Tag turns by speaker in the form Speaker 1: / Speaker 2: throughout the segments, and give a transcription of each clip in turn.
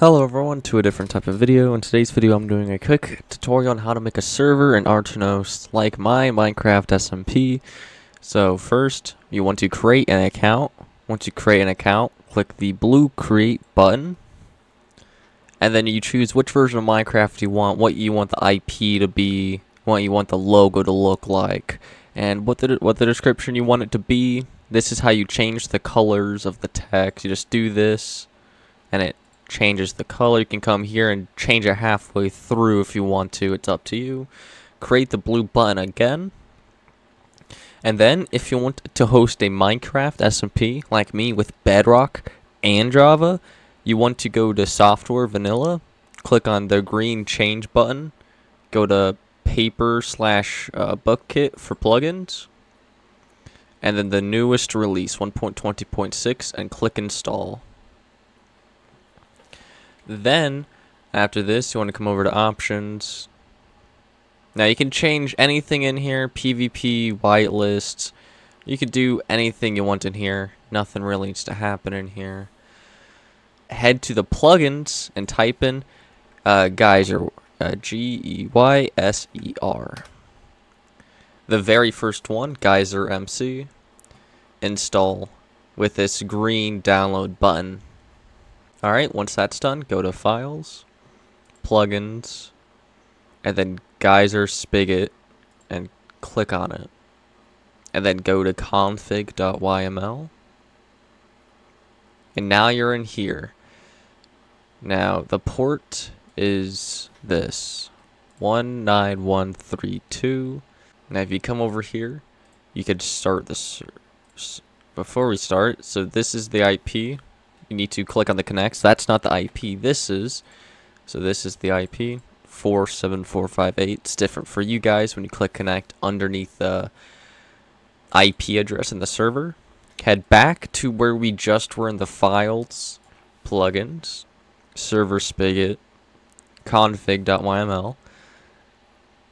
Speaker 1: Hello everyone to a different type of video. In today's video I'm doing a quick tutorial on how to make a server in Aternos like my Minecraft SMP. So first you want to create an account. Once you create an account click the blue create button and then you choose which version of Minecraft you want, what you want the IP to be, what you want the logo to look like and what the, what the description you want it to be. This is how you change the colors of the text. You just do this and it changes the color. You can come here and change it halfway through if you want to. It's up to you. Create the blue button again. And then if you want to host a Minecraft SMP like me with Bedrock and Java, you want to go to software vanilla, click on the green change button, go to paper slash uh, kit for plugins, and then the newest release 1.20.6 and click install. Then, after this, you want to come over to options. Now, you can change anything in here, PvP, whitelist. You can do anything you want in here. Nothing really needs to happen in here. Head to the plugins and type in uh, Geyser, uh, G-E-Y-S-E-R. The very first one, Geyser MC. Install with this green download button Alright, once that's done, go to Files, Plugins, and then Geyser Spigot, and click on it. And then go to config.yml. And now you're in here. Now, the port is this. 19132. Now, if you come over here, you could start this. Before we start, so this is the IP you need to click on the connects. That's not the IP. This is. So this is the IP. 47458. It's different for you guys when you click connect underneath the IP address in the server. Head back to where we just were in the files, plugins, server spigot, config.yml,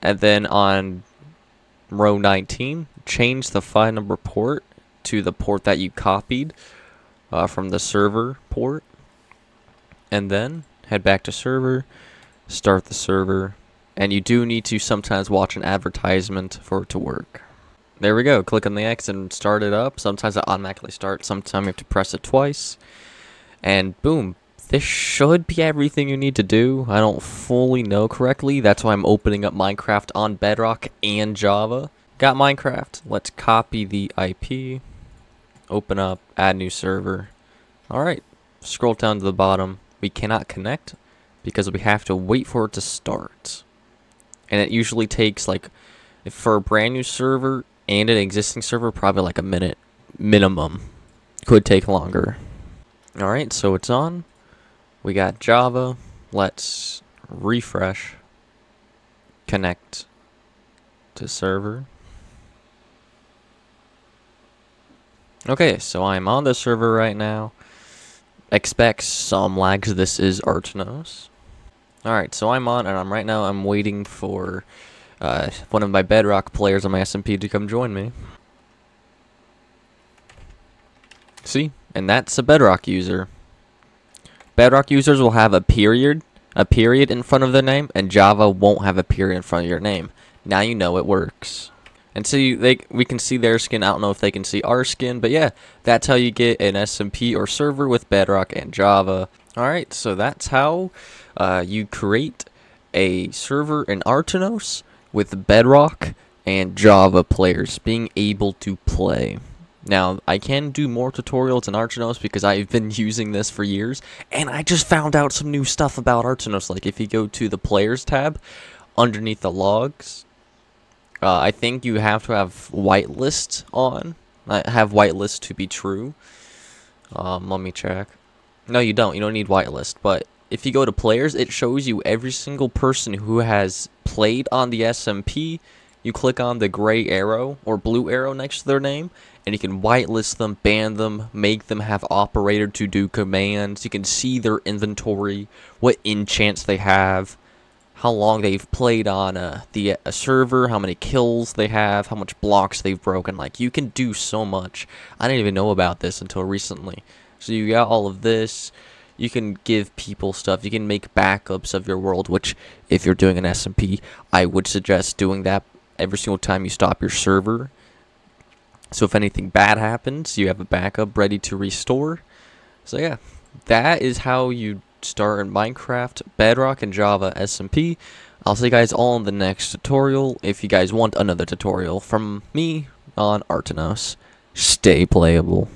Speaker 1: and then on row 19, change the file number port to the port that you copied uh, from the server port and then head back to server start the server and you do need to sometimes watch an advertisement for it to work. There we go click on the X and start it up. Sometimes it automatically starts sometimes you have to press it twice and boom this should be everything you need to do. I don't fully know correctly that's why I'm opening up Minecraft on Bedrock and Java. Got Minecraft let's copy the IP open up, add new server. Alright, scroll down to the bottom. We cannot connect because we have to wait for it to start. And it usually takes like, for a brand new server and an existing server, probably like a minute minimum. Could take longer. Alright, so it's on. We got Java. Let's refresh. Connect to server. Okay, so I'm on the server right now. Expect some lags. This is Aternos. Alright, so I'm on, and I'm right now, I'm waiting for uh, one of my Bedrock players on my SMP to come join me. See? And that's a Bedrock user. Bedrock users will have a period, a period in front of their name, and Java won't have a period in front of your name. Now you know it works. And see they, we can see their skin. I don't know if they can see our skin, but yeah, that's how you get an SMP or server with Bedrock and Java. Alright, so that's how uh, you create a server in Aternos with Bedrock and Java players being able to play. Now, I can do more tutorials in Aternos because I've been using this for years, and I just found out some new stuff about Aternos. Like, if you go to the Players tab, underneath the logs, uh, I think you have to have whitelist on. Have whitelist to be true. Um, let me check. No, you don't. You don't need whitelist. But if you go to players, it shows you every single person who has played on the SMP. You click on the gray arrow or blue arrow next to their name, and you can whitelist them, ban them, make them have operator to do commands. You can see their inventory, what enchants they have, how long they've played on uh, the a server, how many kills they have, how much blocks they've broken. Like, you can do so much. I didn't even know about this until recently. So you got all of this. You can give people stuff. You can make backups of your world, which if you're doing an SMP, I would suggest doing that every single time you stop your server. So if anything bad happens, you have a backup ready to restore. So yeah, that is how you start in Minecraft, Bedrock, and Java SMP. I'll see you guys all in the next tutorial. If you guys want another tutorial from me on Aternos, stay playable.